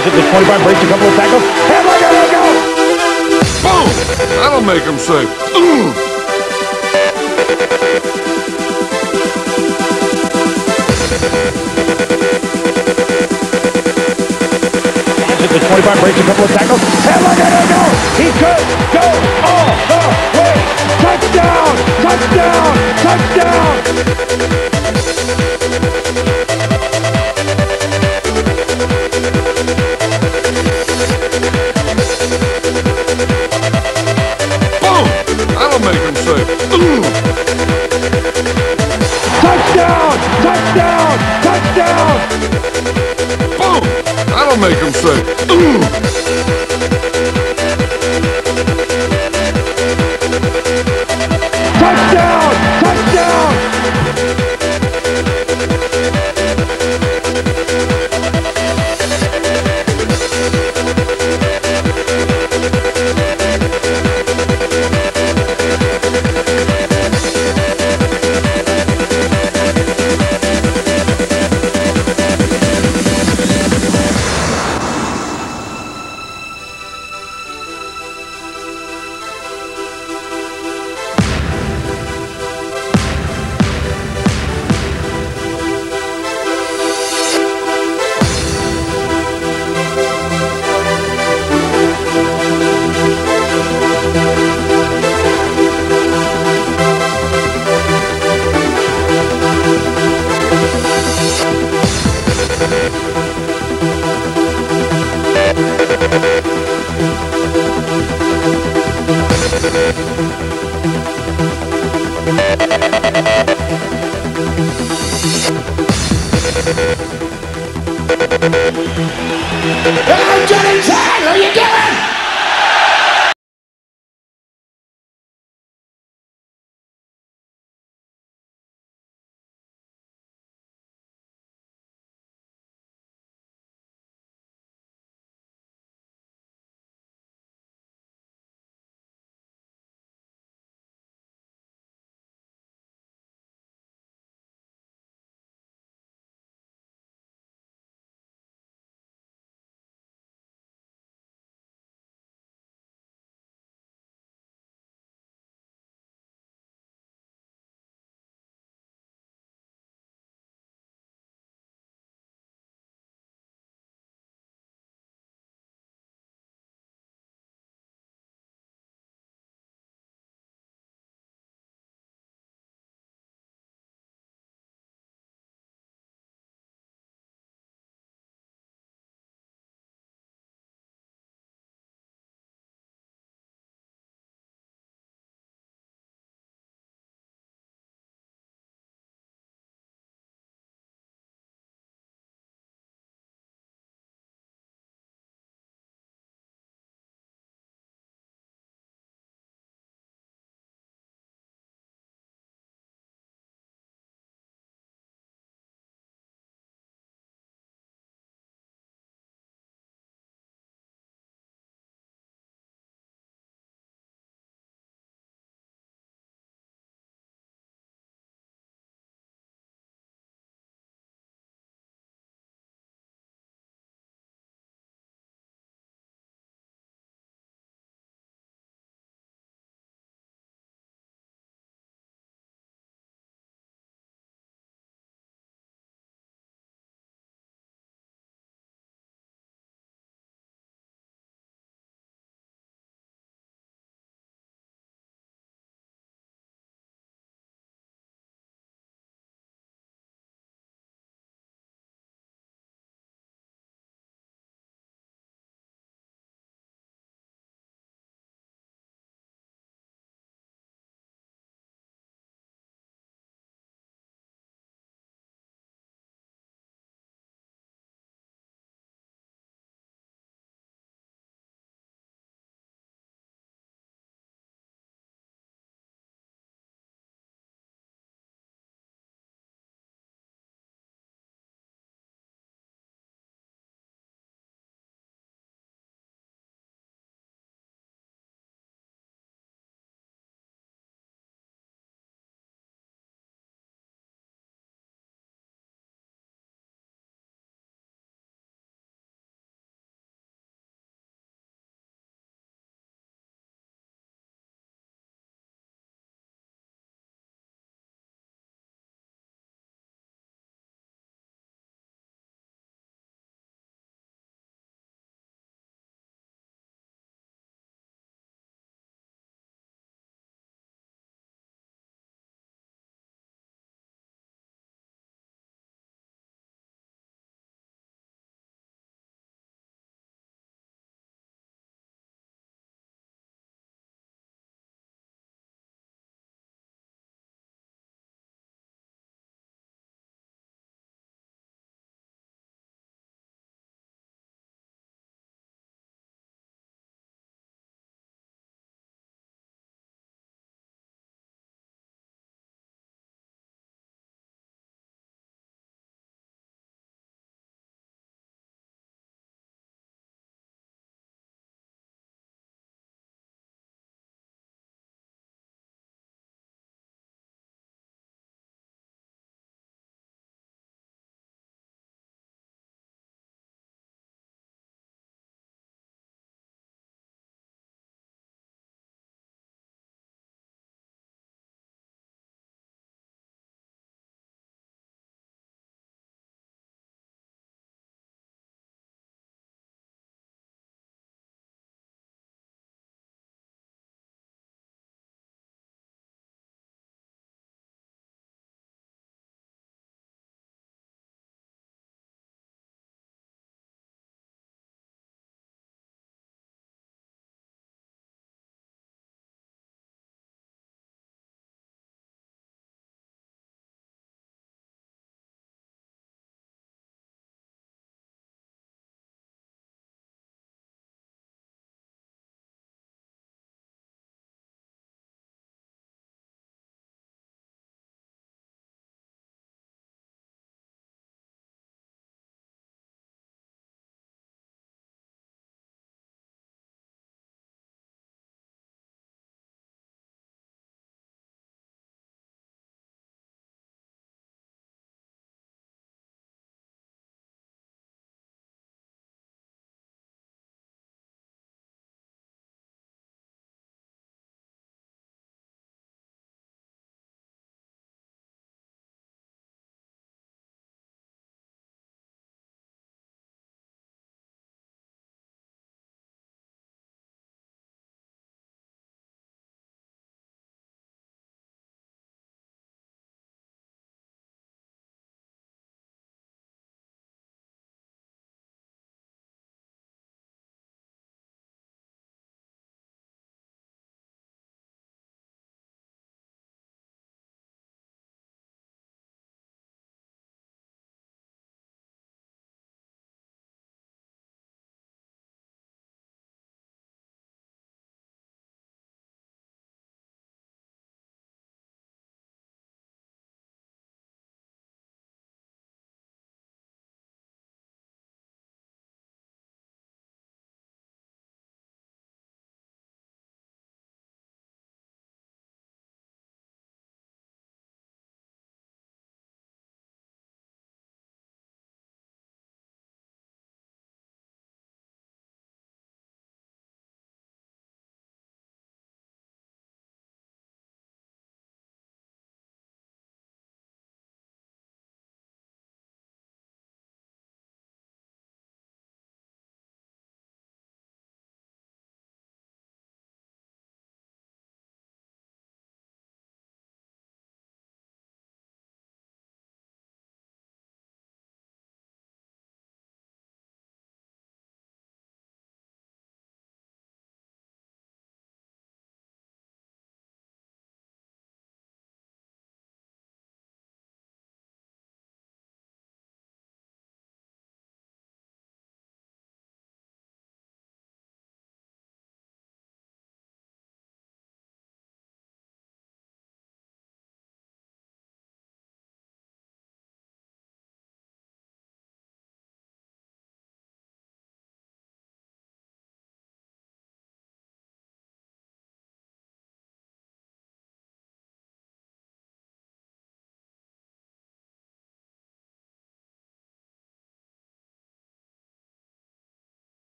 Hands at the 25, breaks a couple of tackles. And look at him go! Boom! That'll make him say! Hands the 25, breaks a couple of tackles. And look at him go! He could go all the way! Touchdown! Touchdown! Touchdown! Say, Ugh! Touchdown! Touchdown! Touchdown! Boom! That'll make him say, Ugh! Touchdown! Touchdown!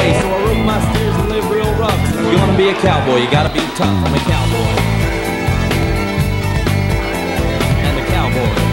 way, so I my steers and real rough. If you wanna be a cowboy, you gotta be tough. I'm a cowboy. And a cowboy.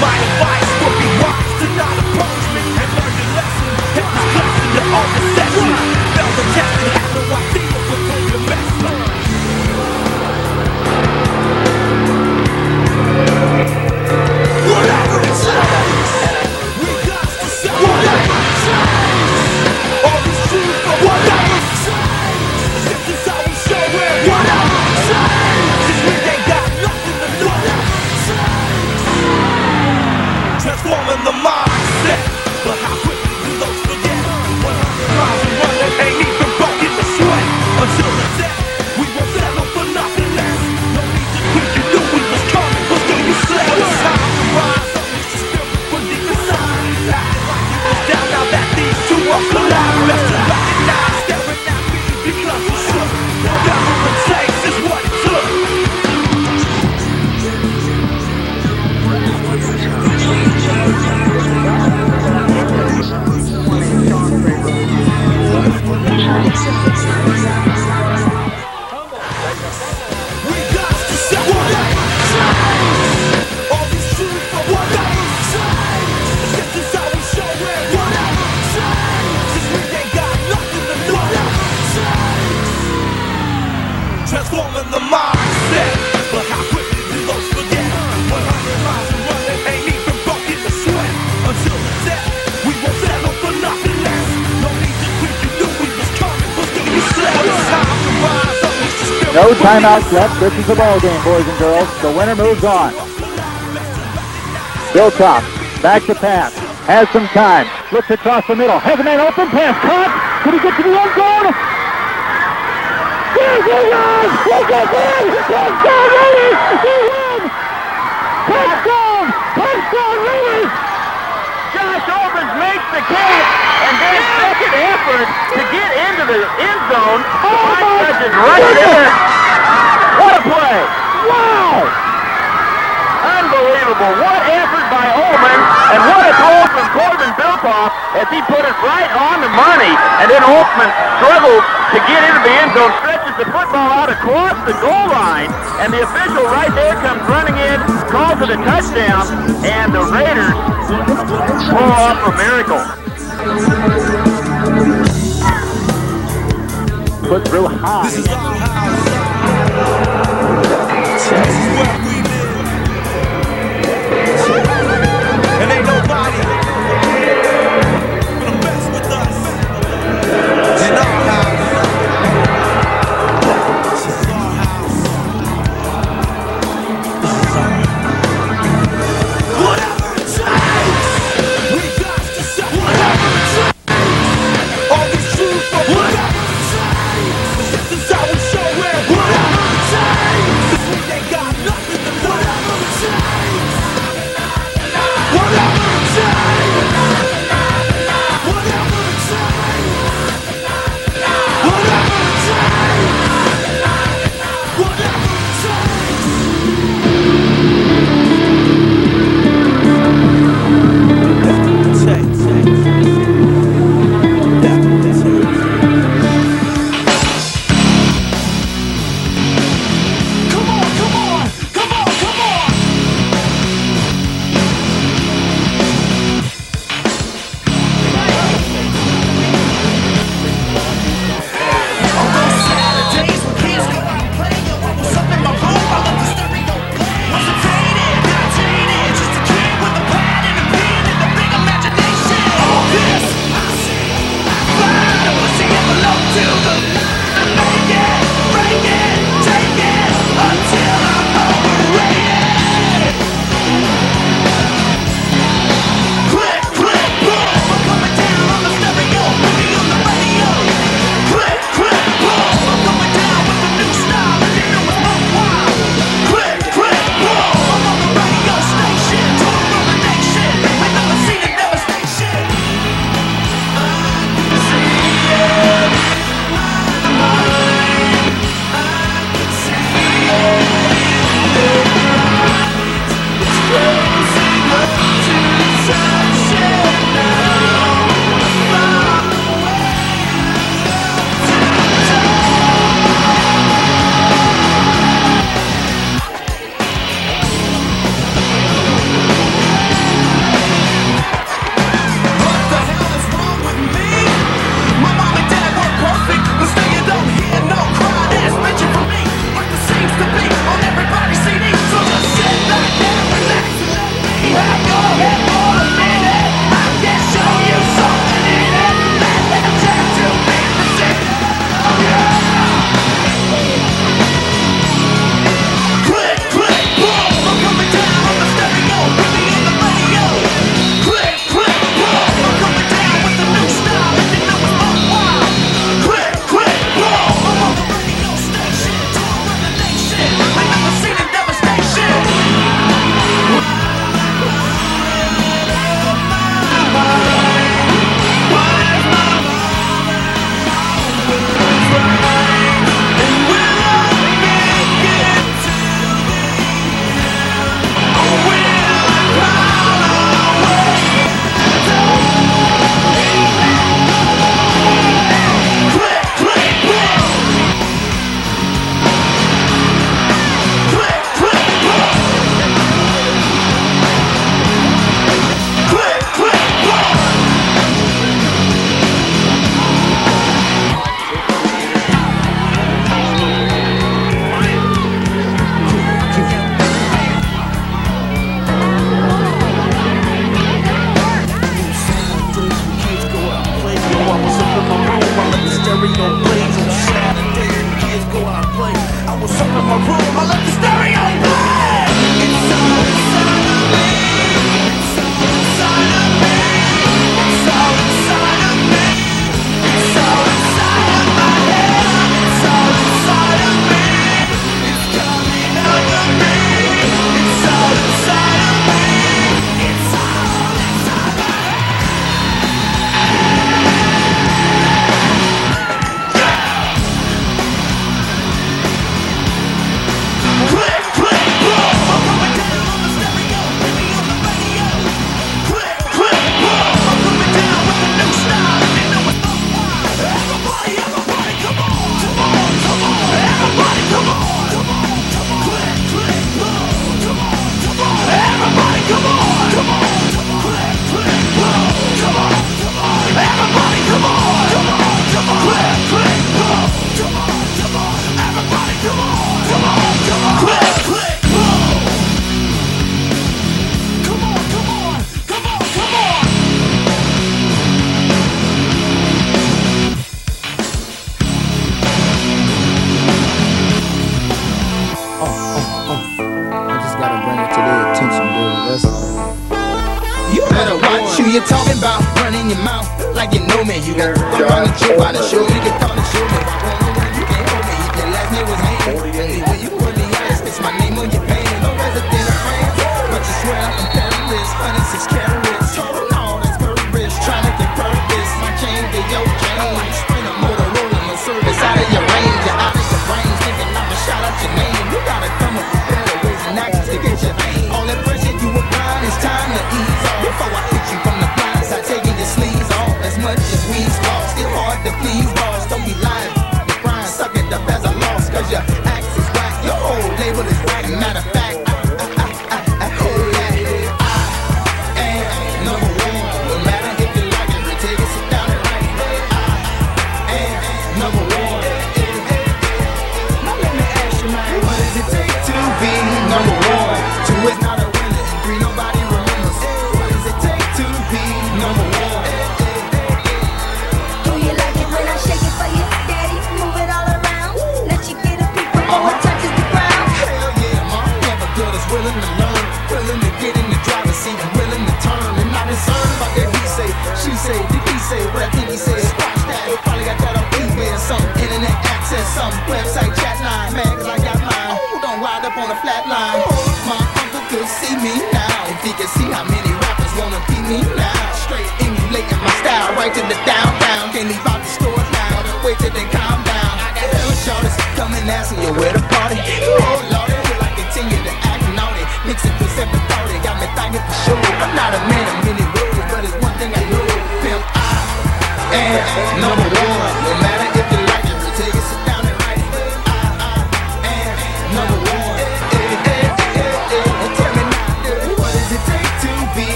my timeouts left. This is the ball game, boys and girls. The winner moves on. Hilltop, back to pass, has some time, looks across the middle, has a man open, pass caught. Can he get to the end zone? Yes, he wins! He gets in! Touchdown, Reedy! He wins! Touchdown! Touchdown, Reedy! Josh Owens makes the catch! Stanford to get into the end zone. Oh, Mike right there. What a play. Wow. Unbelievable. What effort by Ullman, and what a throw from Corbin Biltoff as he put it right on the money. And then Ullman struggles to get into the end zone, stretches the football out across the goal line, and the official right there comes running in, calls it a touchdown, and the Raiders pull off a miracle put real high. This is our house. This is where we do. And ain't nobody.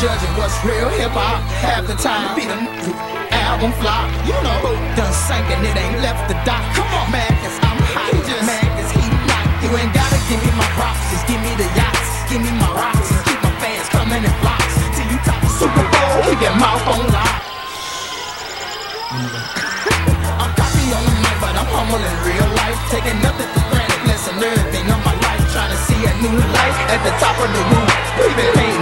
Judging what's real hip hop. Half the time, beat them album flop. You know, boat done sank and it ain't left the dock. Come on, man, cause I'm hot. Just mad cause he not. You ain't gotta give me my props, just give me the yachts. Give me my rocks, keep my fans coming in flocks. Till you top the Super Bowl, keep your mouth on lock. I'm cocky on the mic, but I'm humble in real life. Taking nothing for granted, blessing everything of my life. Trying to see a new light at the top of the roof. Not it,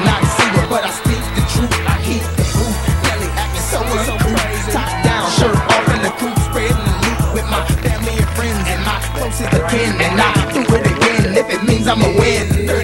but I speak the truth. I heat the booth. Nelly acting so so crazy. Top down, shirt off in the coop, spreading the loot with my family and friends and my closest of kin. And I do it again if it means I'ma win.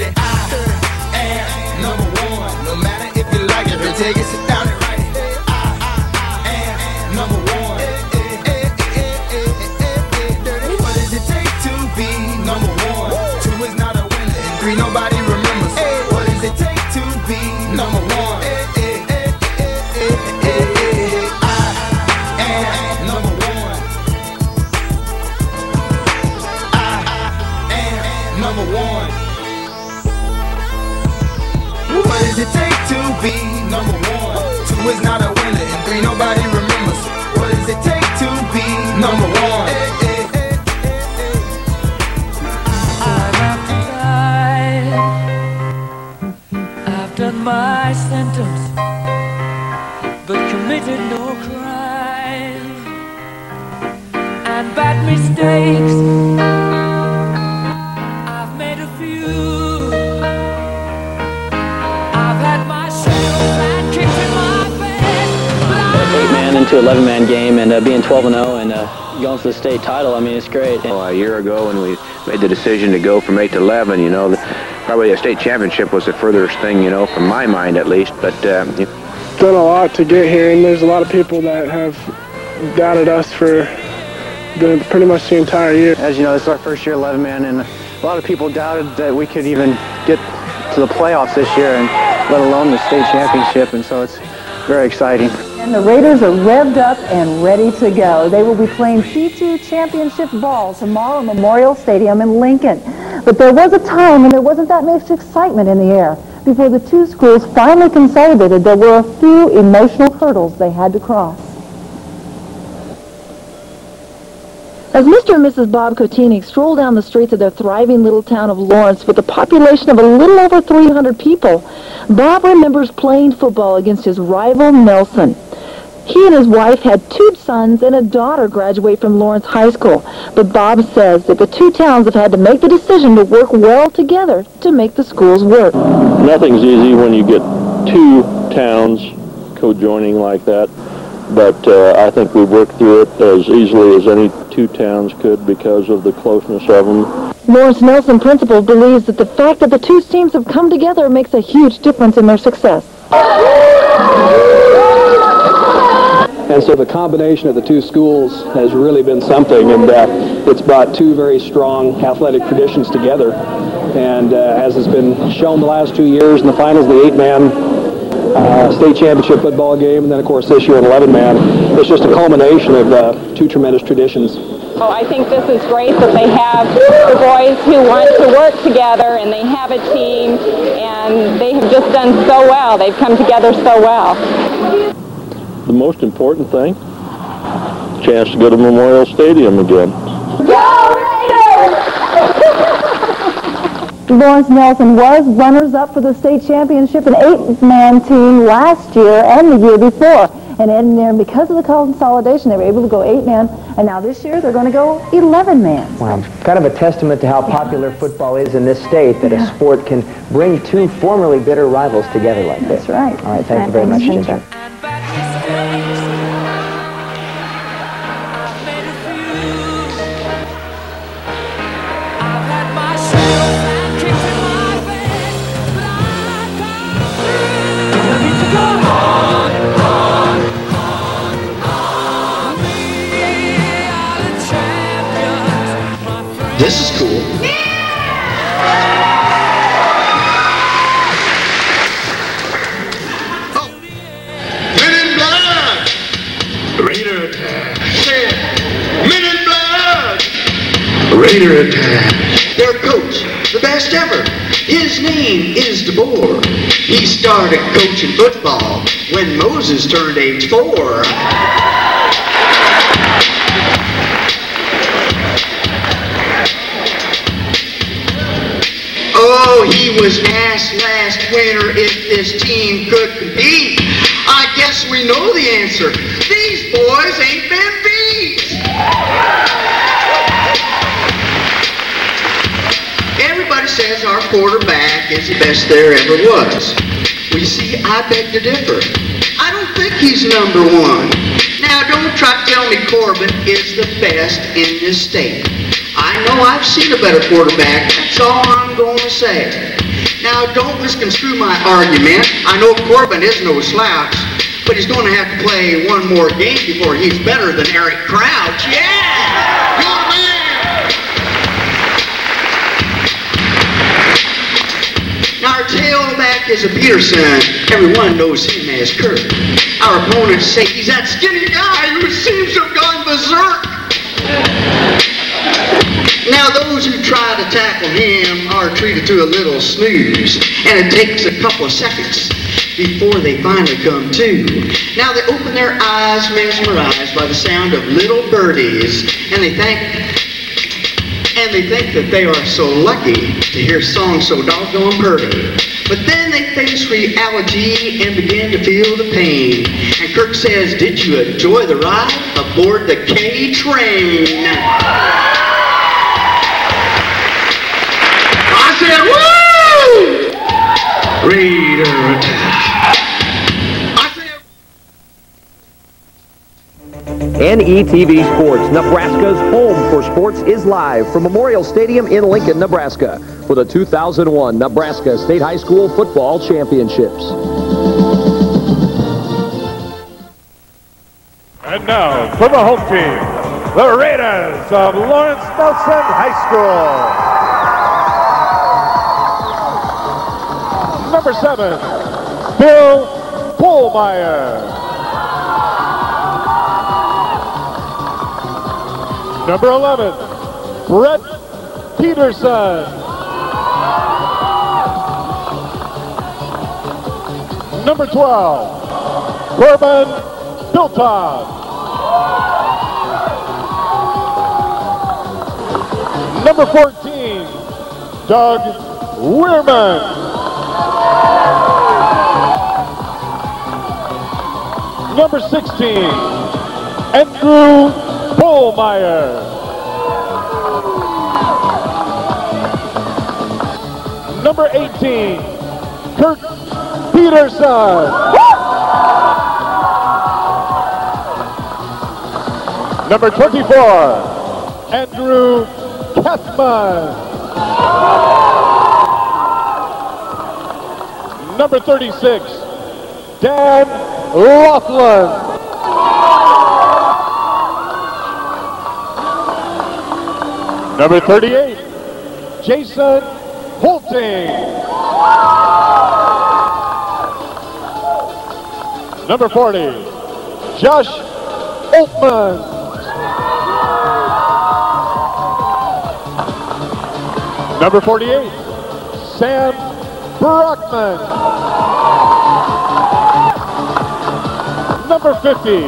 And uh, being 12 and 0 and uh, going to the state title. I mean, it's great. Well, a year ago when we made the decision to go from 8 to 11, you know, the, probably a state championship was the furthest thing, you know, from my mind at least. But uh, you done a lot to get here, and there's a lot of people that have doubted us for the, pretty much the entire year. As you know, this is our first year 11 man, and a lot of people doubted that we could even get to the playoffs this year, and let alone the state championship. And so it's very exciting. And the Raiders are revved up and ready to go. They will be playing C2 championship ball tomorrow at Memorial Stadium in Lincoln. But there was a time when there wasn't that much excitement in the air. Before the two schools finally consolidated, there were a few emotional hurdles they had to cross. As Mr. and Mrs. Bob Kotinik stroll down the streets of their thriving little town of Lawrence with a population of a little over 300 people, Bob remembers playing football against his rival Nelson. He and his wife had two sons and a daughter graduate from Lawrence High School. But Bob says that the two towns have had to make the decision to work well together to make the schools work. Nothing's easy when you get two towns co-joining like that, but uh, I think we worked through it as easily as any two towns could because of the closeness of them. Lawrence Nelson principal believes that the fact that the two teams have come together makes a huge difference in their success. And so the combination of the two schools has really been something, and uh, it's brought two very strong athletic traditions together. And uh, as has been shown the last two years in the finals, the eight-man uh, state championship football game, and then of course this year an 11-man, it's just a culmination of uh, two tremendous traditions. Oh, I think this is great that they have the boys who want to work together and they have a team and they have just done so well. They've come together so well. The most important thing, chance to go to Memorial Stadium again. Lawrence Nelson was runners-up for the state championship, in eight-man team last year and the year before. And in there, because of the consolidation, they were able to go eight-man, and now this year they're going to go 11-man. Wow, kind of a testament to how popular football is in this state that a sport can bring two formerly bitter rivals together like this. That's right. All right, thank you very much, Ginger. Raider attack. Their coach, the best ever. His name is DeBoer. He started coaching football when Moses turned age four. Oh, he was asked last winter if this team could compete. I guess we know the answer. These boys ain't been says our quarterback is the best there ever was. You see, I beg to differ. I don't think he's number one. Now, don't try to tell me Corbin is the best in this state. I know I've seen a better quarterback. That's all I'm going to say. Now, don't misconstrue my argument. I know Corbin is no slouch, but he's going to have to play one more game before he's better than Eric Crouch. Yeah! Is a Peterson. Everyone knows him as Kurt. Our opponents say he's that skinny guy who seems to have gone berserk. Now, those who try to tackle him are treated to a little snooze, and it takes a couple of seconds before they finally come to. Now, they open their eyes mesmerized by the sound of little birdies, and they think, and they think that they are so lucky to hear songs so doggone pretty. But then they face reality and begin to feel the pain. And Kirk says, did you enjoy the ride aboard the K train? I said, woo! Raider attack. NETV Sports, Nebraska's home for sports, is live from Memorial Stadium in Lincoln, Nebraska for the 2001 Nebraska State High School Football Championships. And now for the home team, the Raiders of Lawrence Nelson High School. Number seven, Bill Pohlmeyer. Number 11, Brett Peterson. Number 12, Corbin Biltov. Number 14, Doug Weirman. Number 16, Andrew Bullmeyer. Number 18, Kurt Peterson. Number 24, Andrew Kessman. Number 36, Dan Laughlin. Number 38, Jason Holting. Number 40, Josh Altman. Number 48, Sam Brockman. Number 50,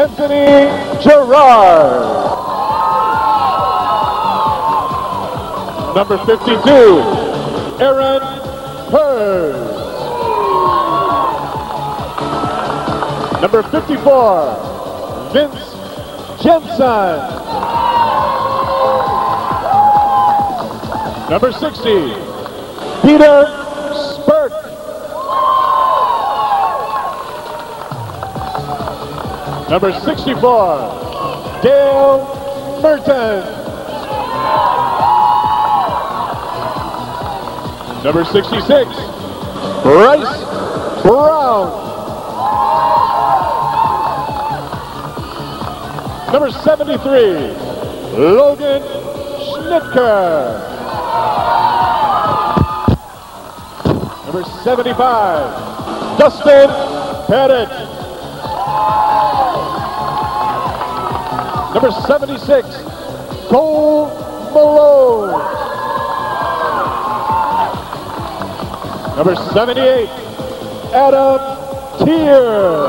Anthony Gerard. Number 52, Aaron Purz. Number 54, Vince Jensen. Number 60, Peter Spurk. Number 64, Dale Merton. Number 66, Bryce Brown. Number 73, Logan Schnitker. Number 75, Dustin Pettit. Number 76, Cole Number 78, Adam Tier.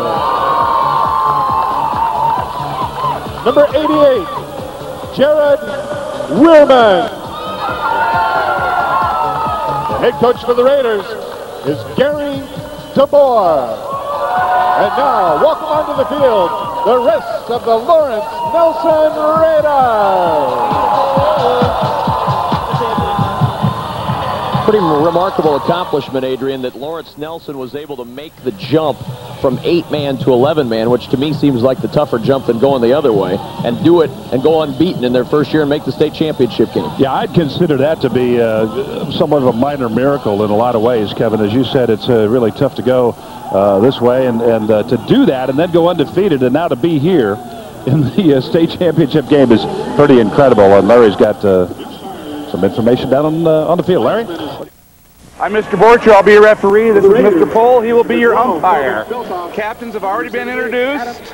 Number 88, Jared Willman. The head coach for the Raiders is Gary DeBoer. And now, welcome onto the field, the rest of the Lawrence Nelson Raiders. Pretty remarkable accomplishment, Adrian, that Lawrence Nelson was able to make the jump from eight-man to 11-man, which to me seems like the tougher jump than going the other way, and do it and go unbeaten in their first year and make the state championship game. Yeah, I'd consider that to be uh, somewhat of a minor miracle in a lot of ways, Kevin. As you said, it's uh, really tough to go uh, this way, and, and uh, to do that and then go undefeated, and now to be here in the uh, state championship game is pretty incredible. And Larry's got uh, some information down on, uh, on the field. Larry? I'm Mr. Borcher. I'll be your referee. This is Mr. Pohl. He will be your umpire. Captains have already been introduced.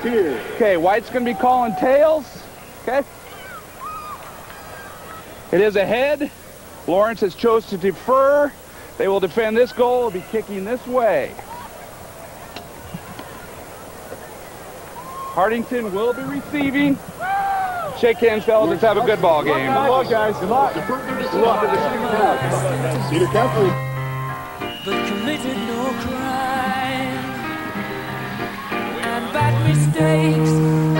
Okay, White's going to be calling tails. Okay. It is a head. Lawrence has chose to defer. They will defend this goal. Will be kicking this way. Hartington will be receiving. Shake hands, fellas. Let's have a good ball game. Good luck, guys. Good luck. Good luck. Cedar Catholic. but committed no crime and bad mistakes.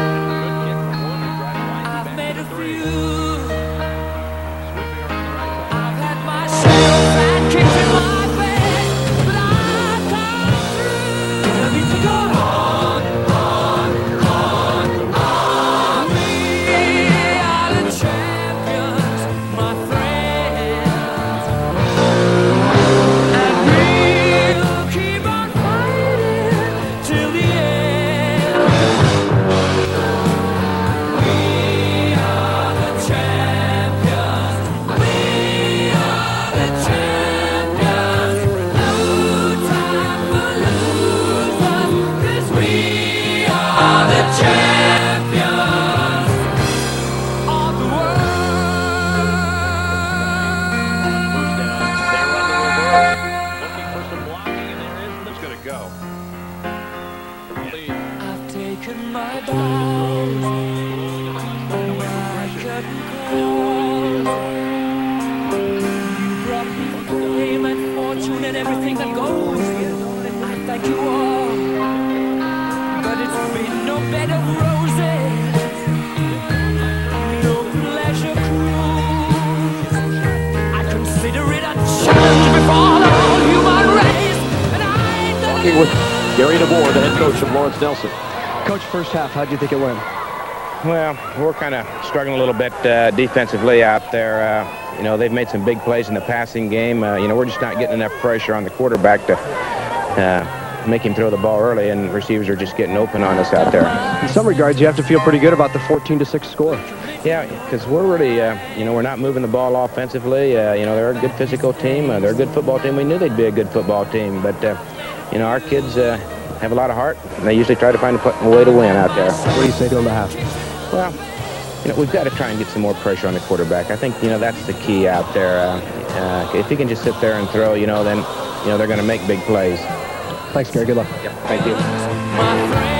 Coach Nelson. Coach, first half, how do you think it went? Well, we're kind of struggling a little bit uh, defensively out there. Uh, you know, they've made some big plays in the passing game. Uh, you know, we're just not getting enough pressure on the quarterback to uh, make him throw the ball early, and receivers are just getting open on us out there. In some regards, you have to feel pretty good about the 14 to 6 score. Yeah, because we're really, uh, you know, we're not moving the ball offensively. Uh, you know, they're a good physical team. Uh, they're a good football team. We knew they'd be a good football team, but uh, you know, our kids uh, have a lot of heart, and they usually try to find a, a way to win out there. What do you say to them at half? Well, you know, we've got to try and get some more pressure on the quarterback. I think, you know, that's the key out there. Uh, uh, if he can just sit there and throw, you know, then, you know, they're going to make big plays. Thanks, Gary. Good luck. Yep. Thank you.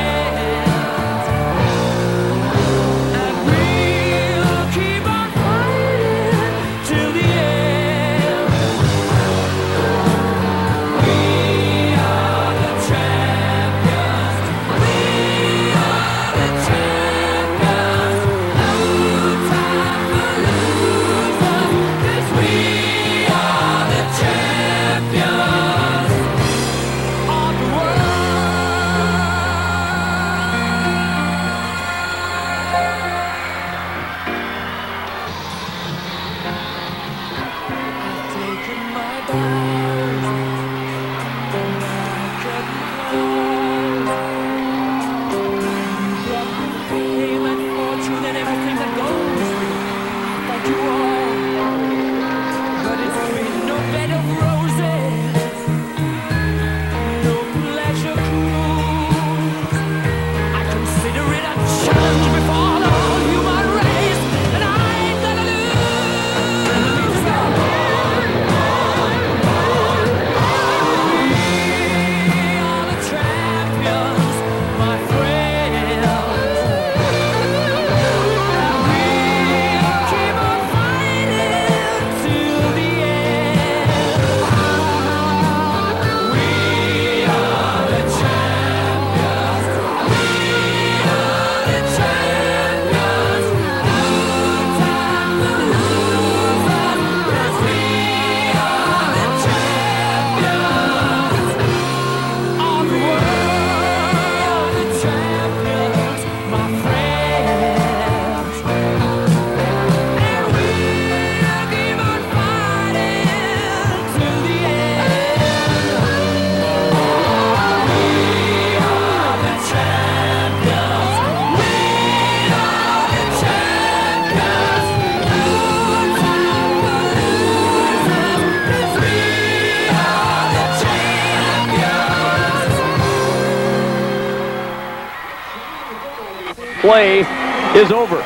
Is over.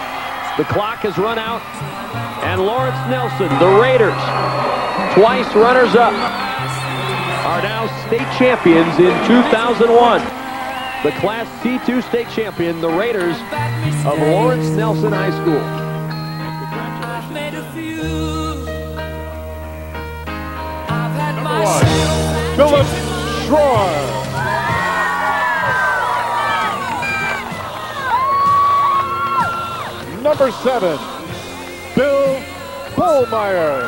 The clock has run out, and Lawrence Nelson, the Raiders, twice runners-up, are now state champions in 2001. The Class C2 state champion, the Raiders of Lawrence Nelson High School. Number seven, Bill Bullmeyer.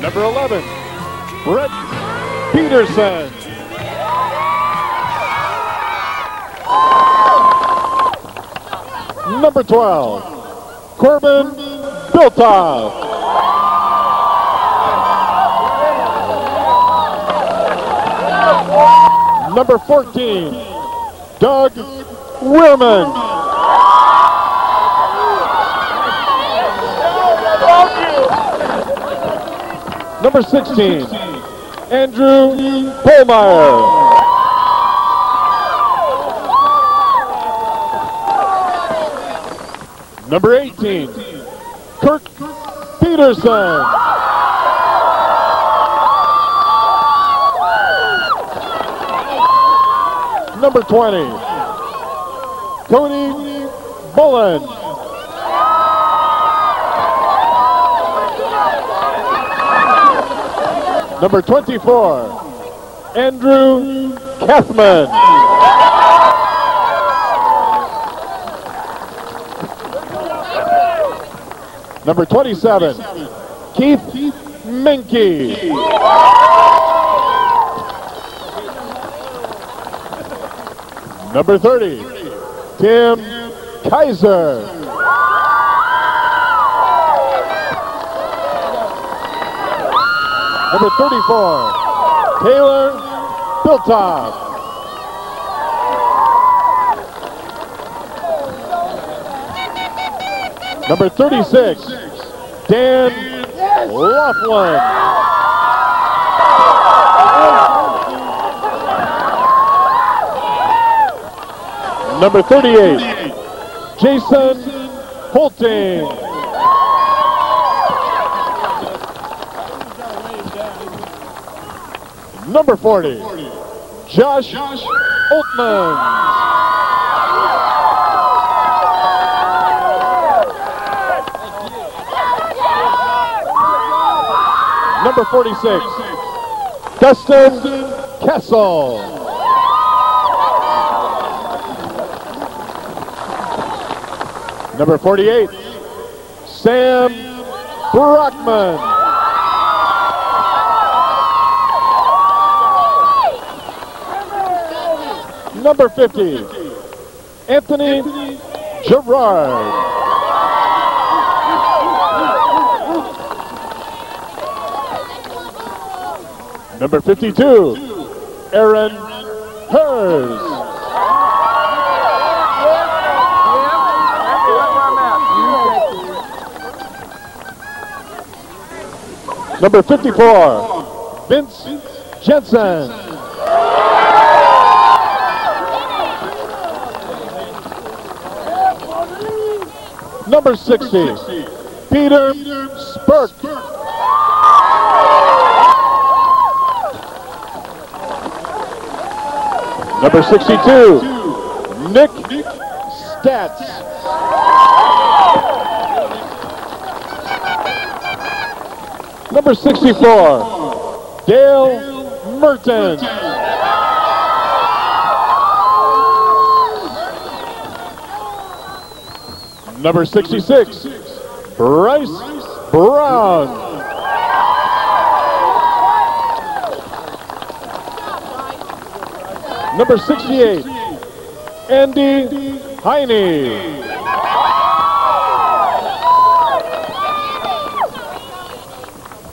Number 11, Brett Peterson. Number 12, Corbin Biltoff. Number 14, Doug. Number 16, Andrew Polmeyer. Number 18, Kirk Peterson. Number 20, Cody Bullen. Number 24, Andrew Kathman. Number 27, Keith Minky. Number 30, Tim Kaiser. Number 34, Taylor Biltop. Number 36, Dan Laughlin. Number 38, Jason Holting. Number 40, Josh Altman. Number 46, Dustin Kessel. Number 48, Sam Brockman. Number 50, Anthony Gerard. Number 52, Aaron Number 54, Vince Jensen. Number 60, Peter Spurk. Number 62, Nick Stats. Number 64, Dale Merton. Number 66, Bryce Brown. Number 68, Andy Heine.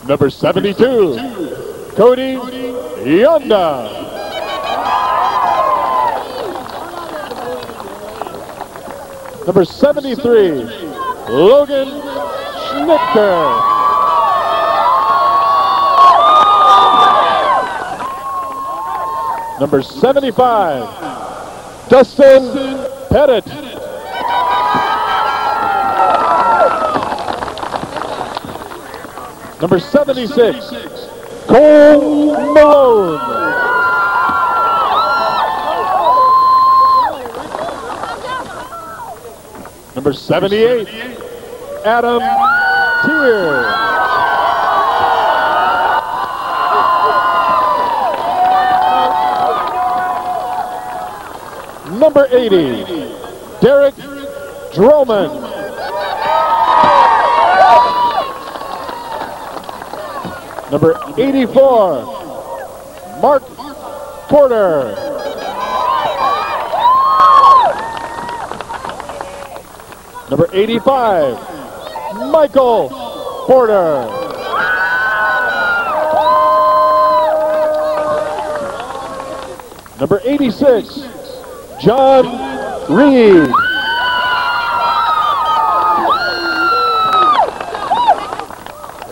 Number 72, Cody Yonda. Number 73, Logan Schnicker. Number 75, Dustin Pettit. Number 76, Cole Malone. Number 78, Adam Tier. Number 80, Derek Droman. Number 84, Mark Porter. Number 85, Michael Porter. Number 86, John Reed.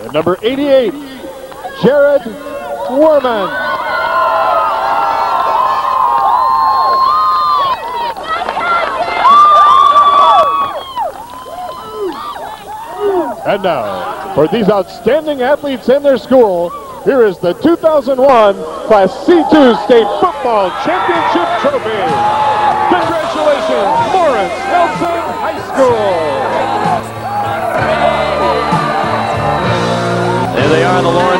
And number 88, Jared Werman. And now, for these outstanding athletes in their school, here is the 2001 Class C2 State Football Championship Trophy. Congratulations, Lawrence Nelson High School. There they are, the Lawrence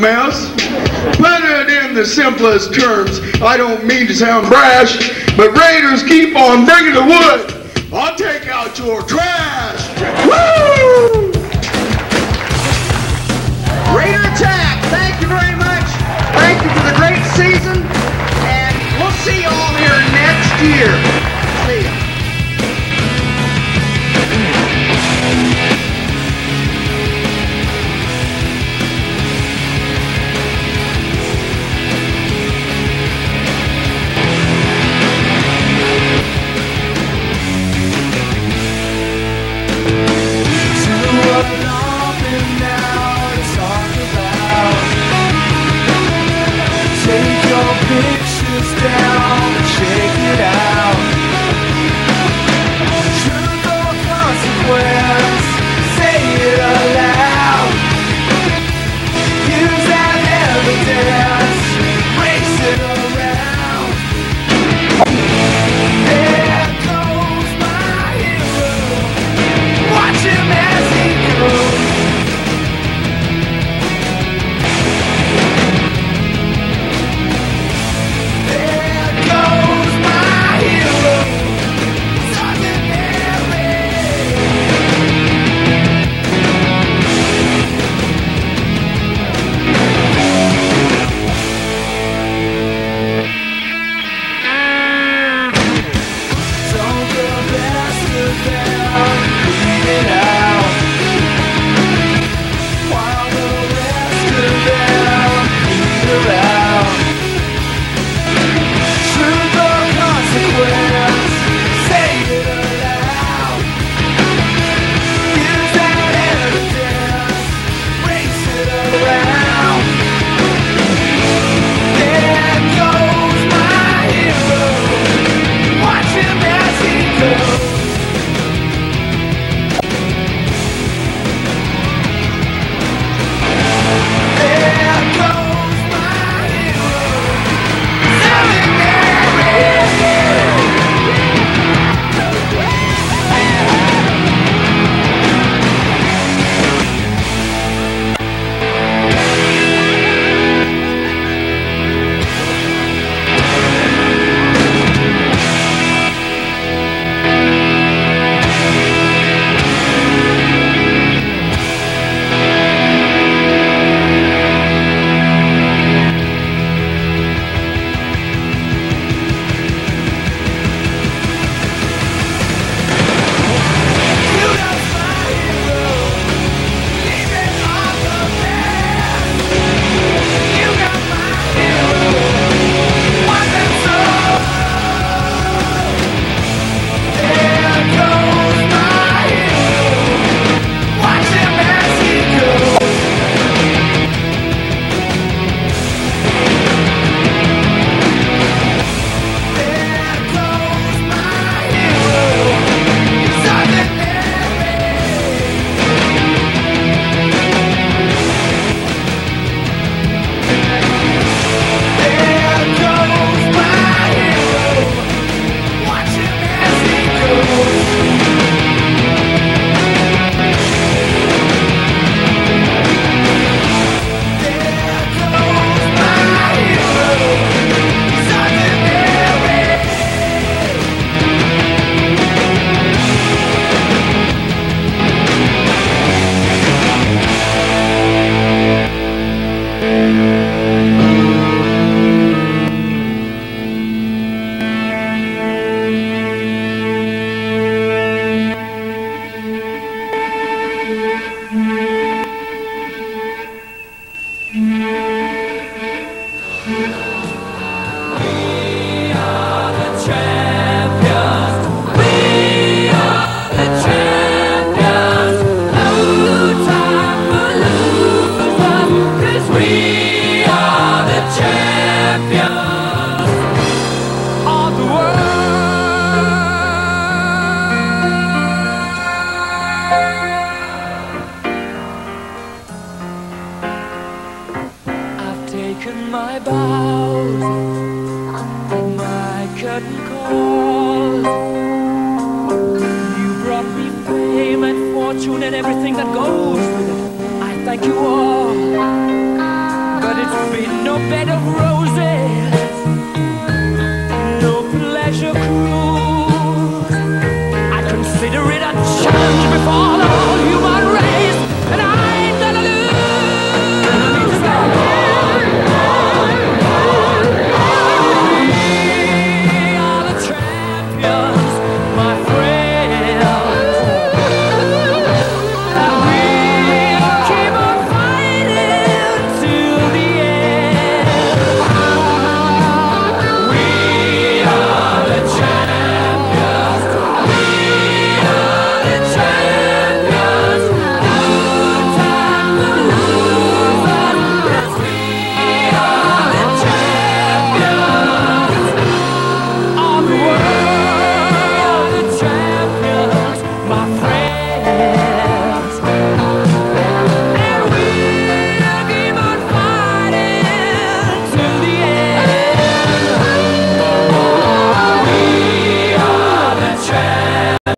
mouse. Put it in the simplest terms. I don't mean to sound brash, but Raiders keep on bringing the wood.